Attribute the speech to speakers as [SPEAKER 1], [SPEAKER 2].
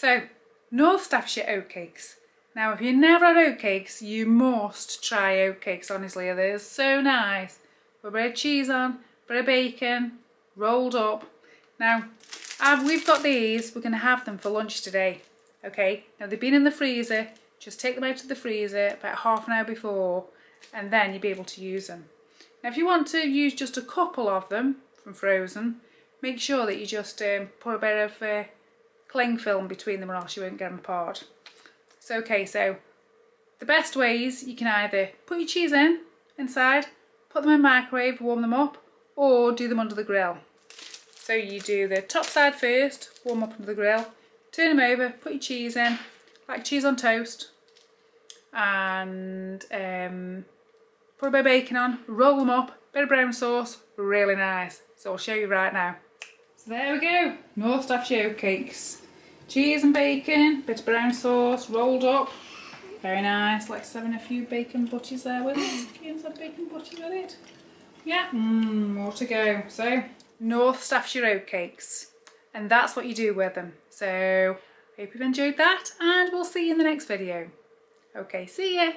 [SPEAKER 1] So, North Staffordshire oatcakes. Now, if you've never had oatcakes, you must try oatcakes, honestly. They're so nice. With of cheese on, of bacon, rolled up. Now, I've, we've got these. We're going to have them for lunch today. Okay, now they've been in the freezer. Just take them out of the freezer about half an hour before and then you'll be able to use them. Now if you want to use just a couple of them from frozen, make sure that you just um, put a bit of uh, cling film between them or else you won't get them apart. So okay, so the best ways you can either put your cheese in inside, put them in the microwave, warm them up, or do them under the grill. So you do the top side first, warm up under the grill, turn them over, put your cheese in, like cheese on toast, and um, put a bit of bacon on, roll them up, bit of brown sauce, really nice. So I'll show you right now. So there we go, North Staffordshire cakes. Cheese and bacon, bit of brown sauce, rolled up. Very nice, like having a few bacon butties there with it. Kian's had bacon butties with it. Yeah, mmm, more to go. So, North Staffordshire oatcakes. And that's what you do with them. So, hope you've enjoyed that and we'll see you in the next video. Okay, see ya!